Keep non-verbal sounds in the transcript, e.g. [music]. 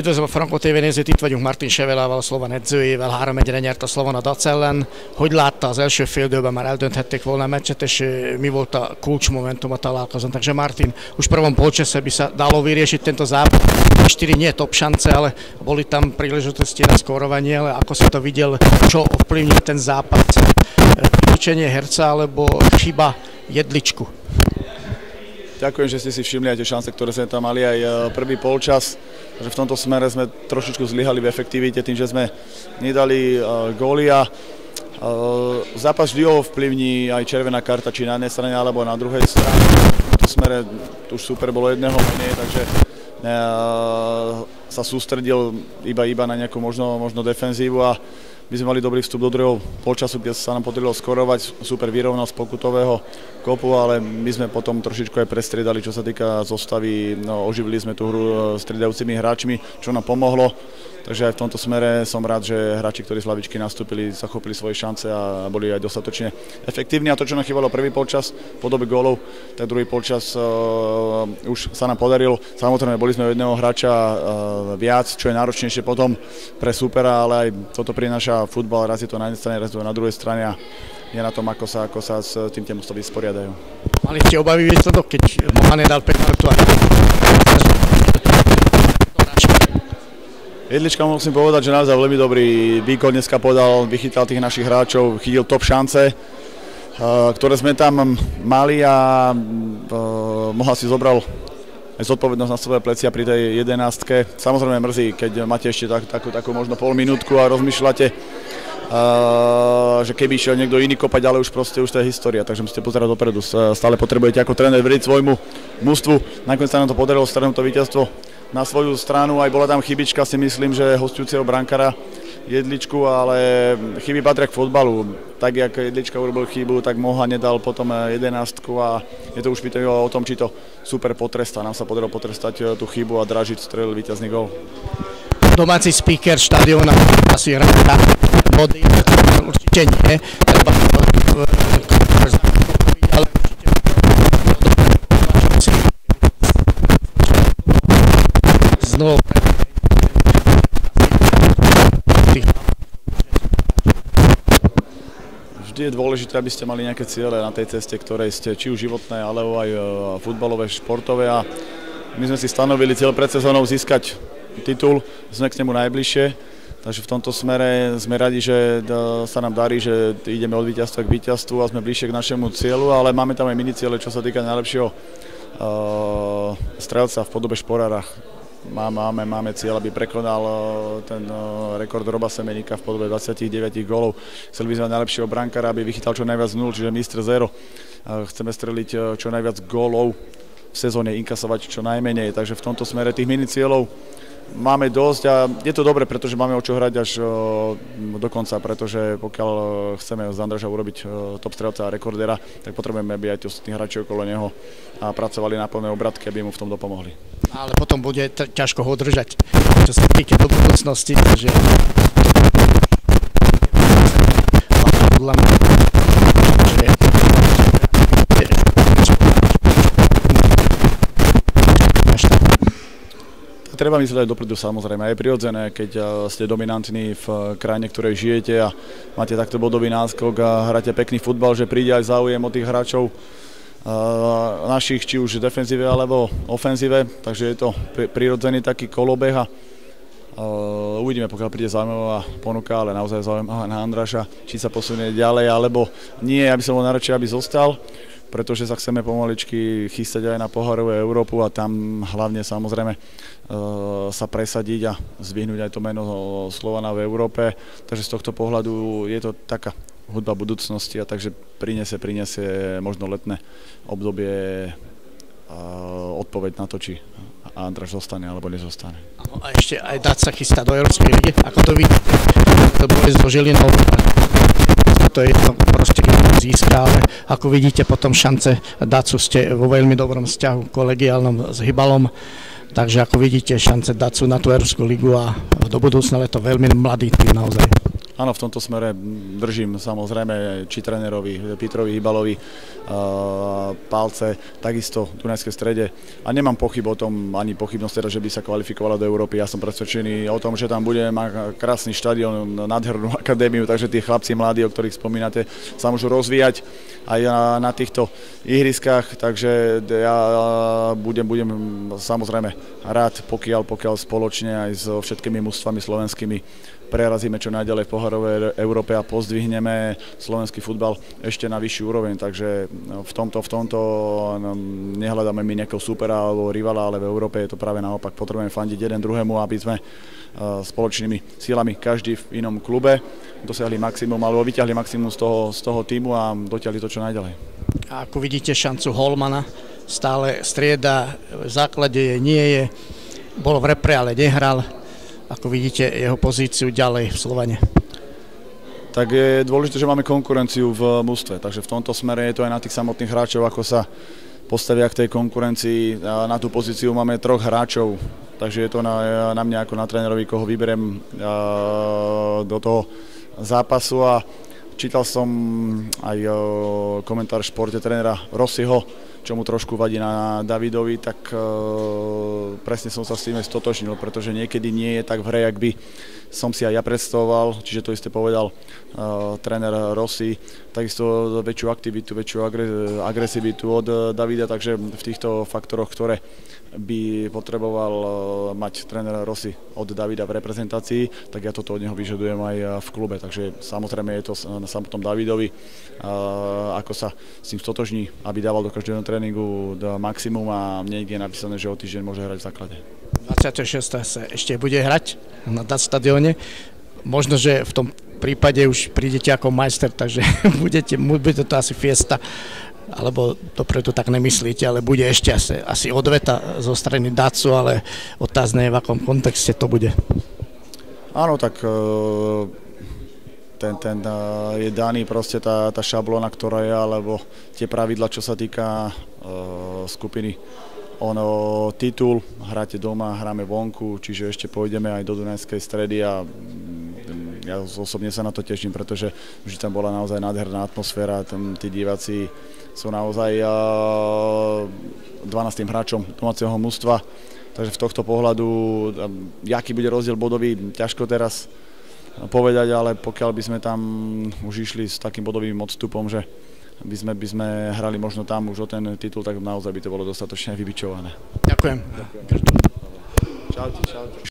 Üdvözlöm a Franco TV nézőt, itt vagyunk Martin Sevelával, Szlovan edzőjével, három egyre nyert a Szlovan a Dac ellen. Hogy látta az első fél időben már eldönthették volna a meccset, és mi volt a kulcsmomentum a találkozón. Takže Martin, už prvom polčase by sa dalo vyriešiť tento zápas. 4 nie top šance, ale boli tam príležitosti na skórovanie, ale ako si to videl, čo ovplyvní ten zápas? Vytočenie herca alebo chyba jedličku? Ďakujem, že ste si všimli aj tie šance, ktoré sme tam mali aj prvý polčas že v tomto smere sme trošičku zlyhali v efektivite tým, že sme nedali uh, góly a uh, zápas vždy ho vplyvní aj červená karta, či na jednej strane alebo na druhej strane. V tomto smere už super bolo jedného menej, takže sa sústredil iba, iba na nejakú možno, možno defenzívu a my sme mali dobrý vstup do druhého polčasu, kde sa nám podarilo skorovať, super vyrovnal z pokutového kopu, ale my sme potom trošičku aj prestriedali, čo sa týka zostavy, no, oživili sme tú hru e, striedajúcimi hráčmi, čo nám pomohlo. Takže aj v tomto smere som rád, že hráči, ktorí z hlavičky nastúpili, zachopili svoje šance a boli aj dostatočne efektívni. A to, čo nám chýbalo prvý polčas v podobe gólov, tak druhý polčas uh, už sa nám podaril. Samozrejme, boli sme jedného hráča uh, viac, čo je náročnejšie potom pre supera, ale aj toto prináša futbal. Raz je to na jednej strane, raz je to na druhej strane a je na tom, ako sa, ako sa s tým tie vysporiadajú. Mali ste obavy výsledok, keď Mohane dal penaltu a Jedlička musím povedať, že naozaj veľmi dobrý výkon dneska podal, vychytal tých našich hráčov, chytil top šance, eh, ktoré sme tam mali a eh, mohla si zobral aj zodpovednosť na svoje plecia pri tej jedenáctke. Samozrejme mrzí, keď máte ešte tak, takú, takú možno pol minútku a rozmýšľate, Uh, že keby išiel niekto iný kopať, ale už proste už to je história, takže musíte pozerať dopredu. Stále potrebujete ako tréner veriť svojmu mústvu. Nakoniec sa nám to podarilo strhnúť to víťazstvo na svoju stranu. Aj bola tam chybička, si myslím, že hostujúceho brankara Jedličku, ale chyby patria k fotbalu. Tak, jak Jedlička urobil chybu, tak Moha nedal potom jedenáctku a je to už pýtajú o tom, či to super potrestá. Nám sa podarilo potrestať eh, tú chybu a Dražič strelil víťazný gol. Domáci speaker štadióna asi hrá body, určite nie. Treba ale znovu Vždy je dôležité, aby ste mali nejaké ciele na tej ceste, ktorej ste či už životné, alebo aj e, futbalové, športové. A my sme si stanovili cieľ pred sezónou získať titul, sme k nemu najbližšie, takže v tomto smere sme radi, že e, sa nám darí, že ideme od víťazstva k víťazstvu a sme bližšie k našemu cieľu, ale máme tam aj mini ciele, čo sa týka najlepšieho uh, strelca v podobe šporára máme, máme cieľ, aby prekonal ten rekord Roba Semenika v podobe 29 gólov. Chceli by sme najlepšieho brankára, aby vychytal čo najviac 0, čiže mistr 0. Chceme streliť čo najviac gólov v sezóne, inkasovať čo najmenej, takže v tomto smere tých mini máme dosť a je to dobre, pretože máme o čo hrať až do konca, pretože pokiaľ chceme z Andraža urobiť top strelca a rekordera, tak potrebujeme, aby aj tí ostatní hráči okolo neho pracovali na plné obratky, aby mu v tom dopomohli. Ale potom bude ťažko ho držať, čo sa týka do budúcnosti, takže podľa mňa, treba myslieť aj dopredu samozrejme. Je prirodzené, keď eh, ste dominantní v eh, krajine, ktorej žijete a máte takto bodový náskok a hráte pekný futbal, že príde aj záujem od tých hráčov našich, či už defenzíve alebo ofenzíve, takže je to prirodzený taký kolobeh a uvidíme, pokiaľ príde zaujímavá ponuka, ale naozaj zaujímavá na Andraša, či sa posunie ďalej alebo nie, aby som bol najradšej, aby zostal pretože sa chceme pomaličky chystať aj na pohárovú Európu a tam hlavne samozrejme e, sa presadiť a zvyhnúť aj to meno Slovana v Európe. Takže z tohto pohľadu je to taká hudba budúcnosti a takže prinesie, prinesie možno letné obdobie odpoveď na to, či Andraš zostane alebo nezostane. A ešte aj dať sa chystá do Európskej ligy, ako to vidíte? To bude so Žilinou to je to proste získa, ale ako vidíte potom šance Dacu ste vo veľmi dobrom vzťahu kolegiálnom s Hybalom, takže ako vidíte šance Dacu na tú Európsku ligu a do budúcna je to veľmi mladý tým naozaj. Áno, v tomto smere držím samozrejme či trénerovi Petrovi Hybalovi palce, takisto v Dunajskej strede a nemám pochyb o tom, ani pochybnosť teda, že by sa kvalifikovala do Európy. Ja som presvedčený o tom, že tam bude mať krásny štadión, nádhernú [laughs] akadémiu, takže tí chlapci mladí, o ktorých spomínate, sa môžu rozvíjať aj na týchto ihriskách, takže ja budem, budem samozrejme rád, pokiaľ, pokiaľ spoločne aj so všetkými mústvami slovenskými prerazíme čo najďalej v poharovej Európe a pozdvihneme slovenský futbal ešte na vyššiu úroveň. Takže no, v tomto, v tomto no, nehľadáme my nejakého supera alebo rivala, ale v Európe je to práve naopak. Potrebujeme fandiť jeden druhému, aby sme e, spoločnými sílami každý v inom klube dosiahli maximum alebo vyťahli maximum z toho, z toho týmu a dotiahli to čo najďalej. A ako vidíte šancu Holmana, stále strieda, v základe nie je, bol v repre, ale nehral ako vidíte jeho pozíciu ďalej v Slovene? Tak je dôležité, že máme konkurenciu v mústve, takže v tomto smere je to aj na tých samotných hráčov, ako sa postavia k tej konkurencii. Na tú pozíciu máme troch hráčov, takže je to na, na mňa ako na trénerovi, koho vyberiem do toho zápasu a čítal som aj komentár športe trénera Rossiho, čo mu trošku vadí na Davidovi, tak e, presne som sa s tým stotočnil, pretože niekedy nie je tak v hre, ak by som si aj ja predstavoval, čiže to isté povedal uh, tréner Rossi, takisto väčšiu aktivitu, väčšiu agresivitu od Davida, takže v týchto faktoroch, ktoré by potreboval uh, mať tréner Rossi od Davida v reprezentácii, tak ja toto od neho vyžadujem aj v klube, takže samozrejme je to na samotnom Davidovi, uh, ako sa s tým stotožní, aby dával do každého tréningu maximum a niekde je napísané, že o týždeň môže hrať v základe. 26. sa ešte bude hrať na stadióne. Možno, že v tom prípade už prídete ako majster, takže [laughs] budete, bude to asi fiesta alebo dopredu tak nemyslíte, ale bude ešte asi, asi odveta zo strany DACu, ale otázne je, v akom kontexte to bude. Áno, tak e, ten, ten e, je daný proste tá, tá šablona, ktorá je, alebo tie pravidla, čo sa týka uh, skupiny ono titul, hráte doma, hráme vonku, čiže ešte pôjdeme aj do Dunajskej stredy a mm, ja osobne sa na to teším, pretože vždy tam bola naozaj nádherná atmosféra, tam tí diváci sú naozaj 12. hráčom domáceho mužstva, takže v tohto pohľadu, aký bude rozdiel bodový, ťažko teraz povedať, ale pokiaľ by sme tam už išli s takým bodovým odstupom, že by sme, by sme hrali možno tam už o ten titul, tak naozaj by to bolo dostatočne vybičované. Ďakujem. Ďakujem. Čaute, čaute.